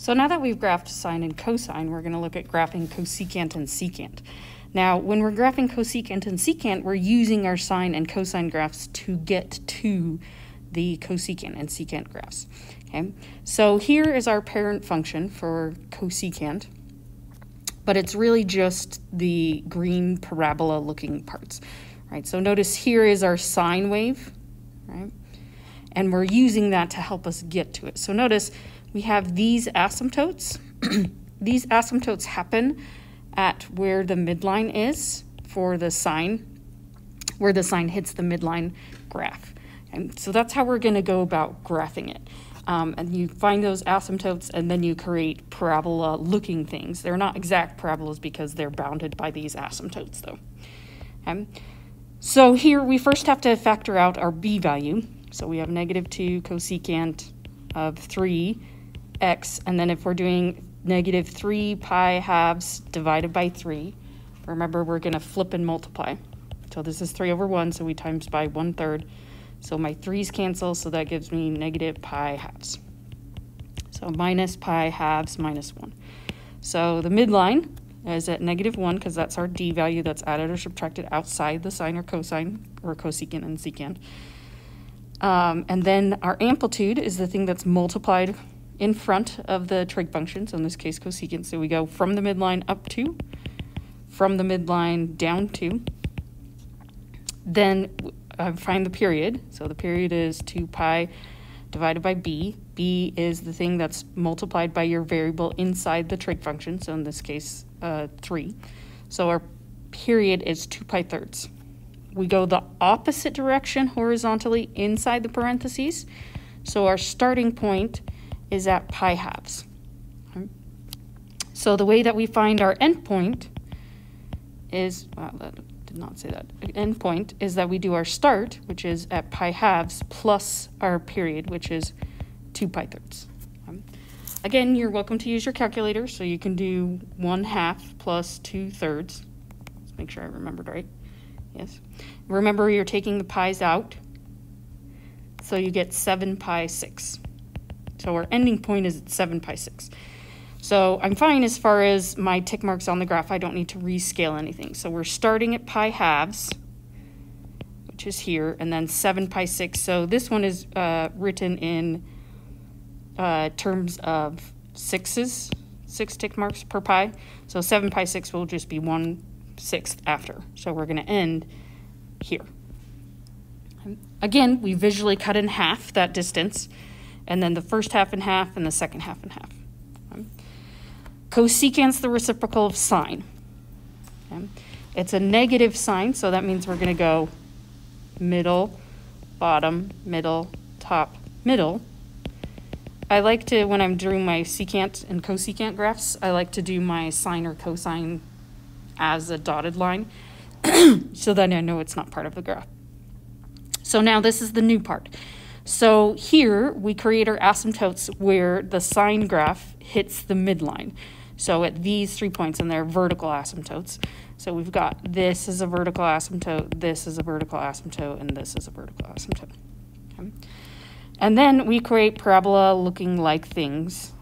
So now that we've graphed sine and cosine, we're going to look at graphing cosecant and secant. Now, when we're graphing cosecant and secant, we're using our sine and cosine graphs to get to the cosecant and secant graphs. Okay, so here is our parent function for cosecant, but it's really just the green parabola looking parts. Right, so notice here is our sine wave, right? And we're using that to help us get to it. So notice we have these asymptotes. these asymptotes happen at where the midline is for the sine, where the sine hits the midline graph. And so that's how we're going to go about graphing it. Um, and you find those asymptotes and then you create parabola looking things. They're not exact parabolas because they're bounded by these asymptotes though. Okay. So here we first have to factor out our b value. So we have negative 2 cosecant of 3 x, and then if we're doing negative 3 pi halves divided by 3, remember we're going to flip and multiply. So this is 3 over 1, so we times by 1 third. So my 3's cancel, so that gives me negative pi halves. So minus pi halves minus 1. So the midline is at negative 1 because that's our d value that's added or subtracted outside the sine or cosine or cosecant and secant. Um, and then our amplitude is the thing that's multiplied in front of the trig function, so in this case cosecant. So we go from the midline up to, from the midline down to. Then uh, find the period. So the period is 2 pi divided by b. b is the thing that's multiplied by your variable inside the trig function, so in this case uh, 3. So our period is 2 pi thirds we go the opposite direction horizontally inside the parentheses. So our starting point is at pi halves. So the way that we find our endpoint is, well, that did not say that. Endpoint is that we do our start, which is at pi halves, plus our period, which is 2 pi thirds. Again, you're welcome to use your calculator, so you can do 1 half plus 2 thirds. Let's make sure I remembered right. Yes. Remember, you're taking the pi's out. So you get 7 pi 6. So our ending point is 7 pi 6. So I'm fine as far as my tick marks on the graph. I don't need to rescale anything. So we're starting at pi halves, which is here, and then 7 pi 6. So this one is uh, written in uh, terms of sixes, six tick marks per pi. So 7 pi 6 will just be 1 sixth after. So we're going to end here. Again, we visually cut in half that distance, and then the first half and half and the second half and half. Cosecant's the reciprocal of sine. Okay. It's a negative sign, so that means we're going to go middle, bottom, middle, top, middle. I like to, when I'm doing my secant and cosecant graphs, I like to do my sine or cosine as a dotted line so that I know it's not part of the graph. So now this is the new part. So here we create our asymptotes where the sine graph hits the midline. So at these three points, and they're vertical asymptotes. So we've got this is a vertical asymptote, this is a vertical asymptote, and this is a vertical asymptote. Okay. And then we create parabola looking like things.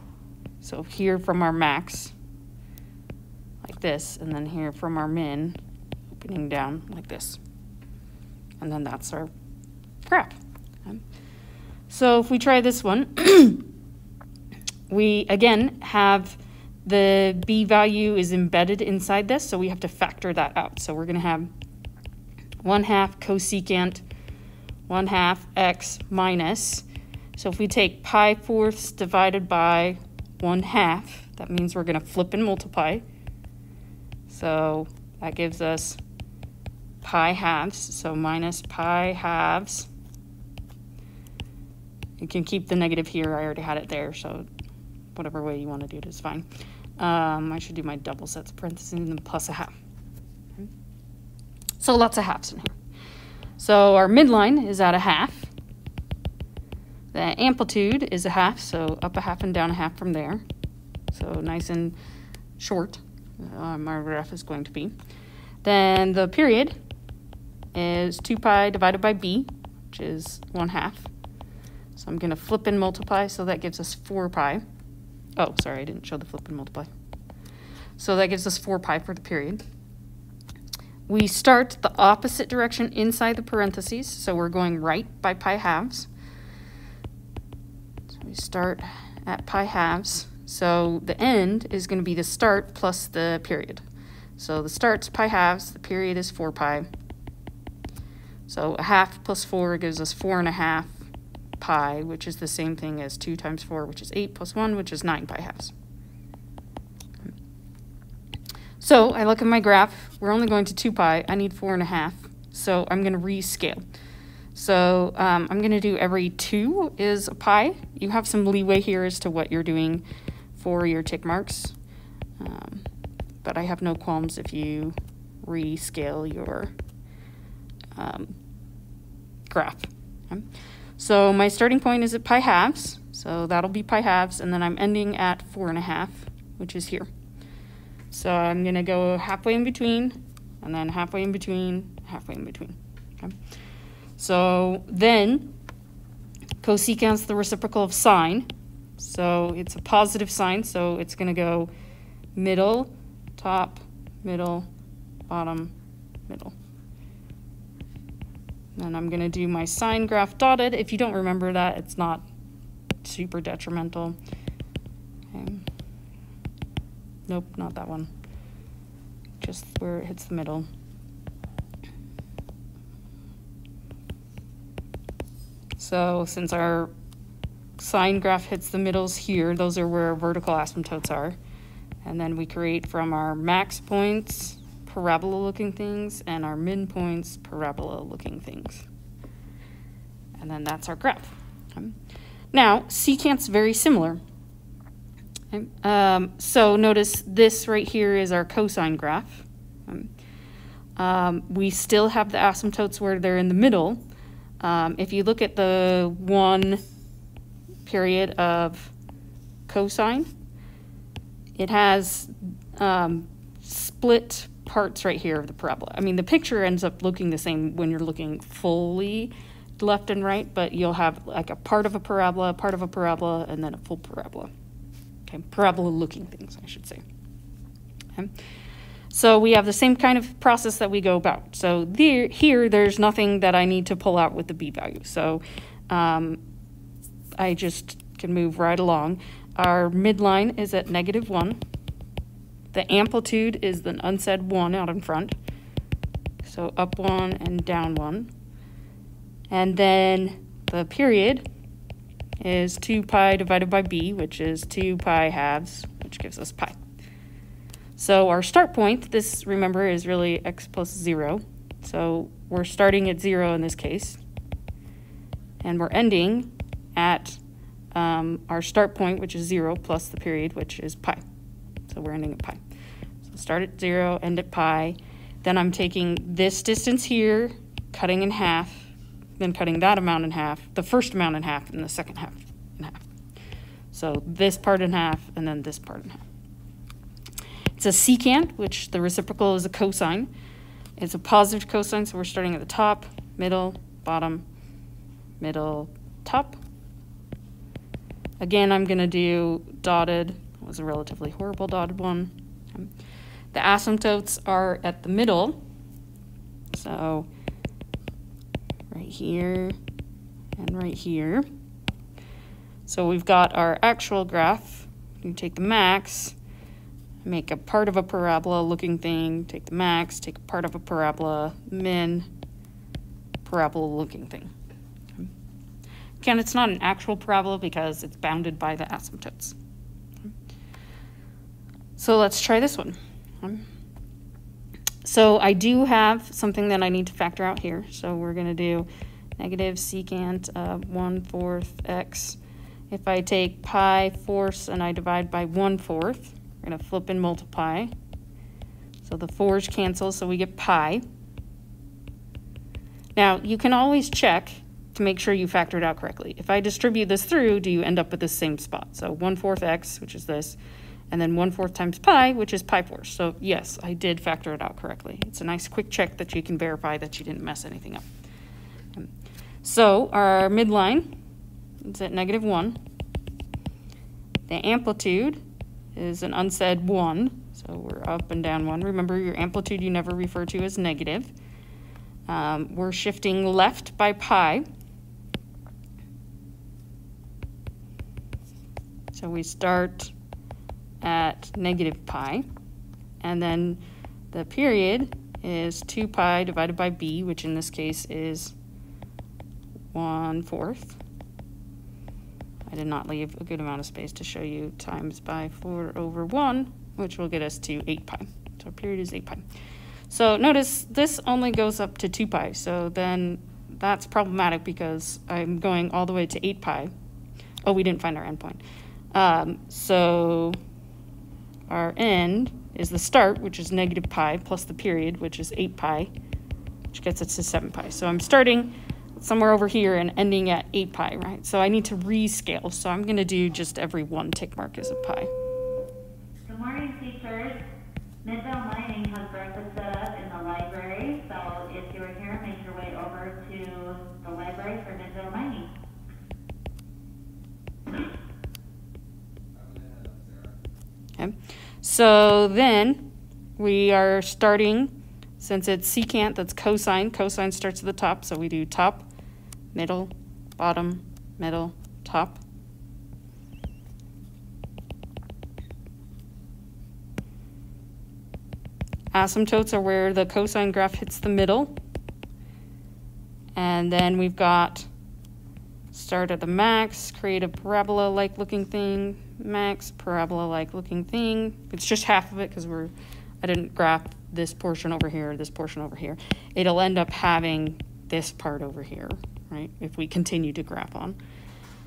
So here from our max, like this, and then here from our min, opening down like this. And then that's our graph. So if we try this one, we again have the b value is embedded inside this, so we have to factor that out. So we're going to have 1 half cosecant 1 half x minus. So if we take pi fourths divided by 1 half, that means we're going to flip and multiply. So that gives us pi halves, so minus pi halves. You can keep the negative here, I already had it there, so whatever way you want to do it is fine. Um, I should do my double sets of parentheses and plus a half. So lots of halves in here. So our midline is at a half. The amplitude is a half, so up a half and down a half from there. So nice and short uh, my graph is going to be. Then the period is 2 pi divided by b, which is 1 half. So I'm going to flip and multiply, so that gives us 4 pi. Oh, sorry, I didn't show the flip and multiply. So that gives us 4 pi for the period. We start the opposite direction inside the parentheses, so we're going right by pi halves. So we start at pi halves. So the end is going to be the start plus the period. So the start's pi halves, the period is 4 pi. So a half plus 4 gives us 4 and a half pi, which is the same thing as 2 times 4, which is 8, plus 1, which is 9 pi halves. So I look at my graph. We're only going to 2 pi. I need 4 and a half. So I'm going to rescale. So um, I'm going to do every 2 is a pi. You have some leeway here as to what you're doing for your tick marks. Um, but I have no qualms if you rescale your um, graph. Okay. So my starting point is at pi halves, so that'll be pi halves, and then I'm ending at four and a half, which is here. So I'm gonna go halfway in between, and then halfway in between, halfway in between. Okay. So then cosecant's the reciprocal of sine. So it's a positive sign, so it's gonna go middle, top, middle, bottom, middle. And I'm going to do my sine graph dotted. If you don't remember that, it's not super detrimental. Okay. Nope, not that one. Just where it hits the middle. So since our sine graph hits the middles here, those are where vertical asymptotes are. And then we create from our max points parabola looking things and our min points parabola looking things. And then that's our graph. Okay. Now, secant's very similar. Okay. Um, so notice this right here is our cosine graph. Um, we still have the asymptotes where they're in the middle. Um, if you look at the one period of cosine, it has um, split parts right here of the parabola. I mean, the picture ends up looking the same when you're looking fully left and right, but you'll have like a part of a parabola, part of a parabola, and then a full parabola. Okay, parabola looking things, I should say. Okay. So we have the same kind of process that we go about. So there, here, there's nothing that I need to pull out with the b value. So um, I just can move right along. Our midline is at negative 1. The amplitude is the unsaid 1 out in front. So up 1 and down 1. And then the period is 2 pi divided by b, which is 2 pi halves, which gives us pi. So our start point, this, remember, is really x plus 0. So we're starting at 0 in this case. And we're ending at um, our start point, which is 0, plus the period, which is pi. So we're ending at pi. Start at 0, end at pi. Then I'm taking this distance here, cutting in half, then cutting that amount in half, the first amount in half, and the second half in half. So this part in half, and then this part in half. It's a secant, which the reciprocal is a cosine. It's a positive cosine, so we're starting at the top, middle, bottom, middle, top. Again, I'm going to do dotted. It was a relatively horrible dotted one. The asymptotes are at the middle. So right here and right here. So we've got our actual graph. You take the max, make a part of a parabola looking thing, take the max, take a part of a parabola, min, parabola looking thing. Again, it's not an actual parabola because it's bounded by the asymptotes. So let's try this one. So I do have something that I need to factor out here. So we're going to do negative secant of 1 fourth x. If I take pi fourths and I divide by 1 fourth, we're going to flip and multiply. So the 4's cancel, so we get pi. Now, you can always check to make sure you factor it out correctly. If I distribute this through, do you end up with the same spot? So 1 fourth x, which is this, and then 1 fourth times pi, which is pi fourths. So yes, I did factor it out correctly. It's a nice quick check that you can verify that you didn't mess anything up. So our midline is at negative 1. The amplitude is an unsaid 1, so we're up and down 1. Remember, your amplitude you never refer to as negative. Um, we're shifting left by pi. So we start at negative pi, and then the period is 2 pi divided by b, which in this case is 1 fourth. I did not leave a good amount of space to show you times by 4 over 1, which will get us to 8 pi. So our period is 8 pi. So notice this only goes up to 2 pi, so then that's problematic because I'm going all the way to 8 pi. Oh, we didn't find our endpoint. Um, so our end is the start, which is negative pi, plus the period, which is 8 pi, which gets us to 7 pi. So I'm starting somewhere over here and ending at 8 pi, right? So I need to rescale. So I'm going to do just every one tick mark as a pi. Good morning, teachers. Midvale Mining has breakfast set up in the library, so if you are here, make your way over to the library for Midvale Mining. Okay. So then we are starting, since it's secant, that's cosine. Cosine starts at the top, so we do top, middle, bottom, middle, top. Asymptotes are where the cosine graph hits the middle. And then we've got start at the max, create a parabola-like looking thing, max, parabola-like looking thing. It's just half of it because we're, I didn't graph this portion over here, this portion over here. It'll end up having this part over here, right? If we continue to graph on.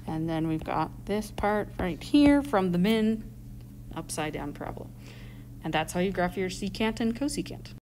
And then we've got this part right here from the min upside down parabola. And that's how you graph your secant and cosecant.